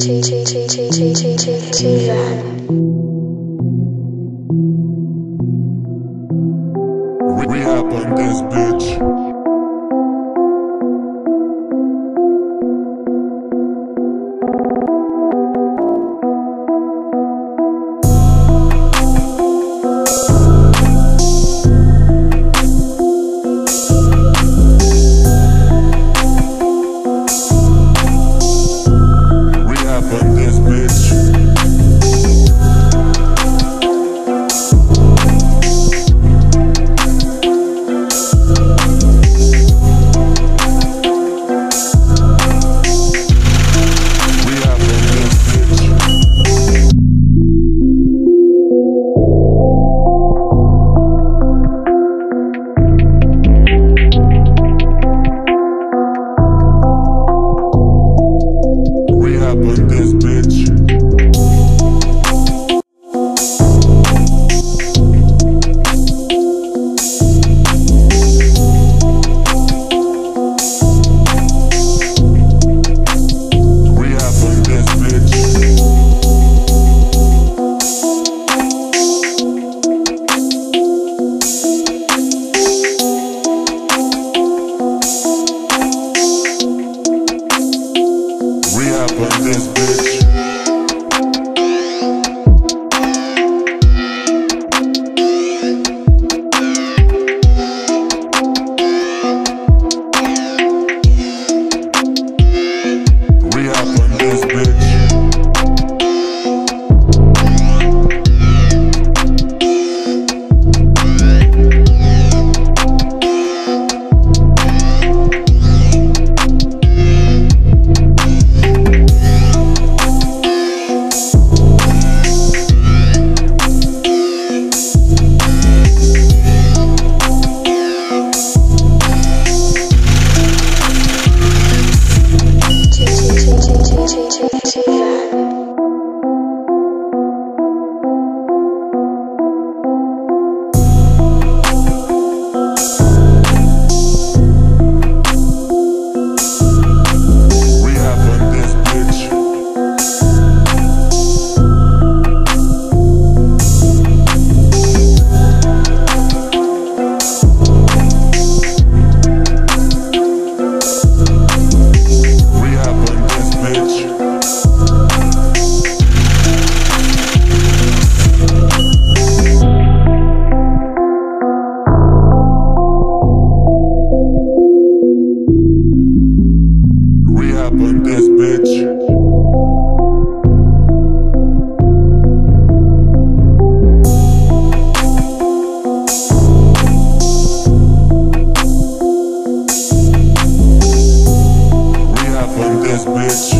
We up this bitch. cap on this bitch. up in this bitch. bitch.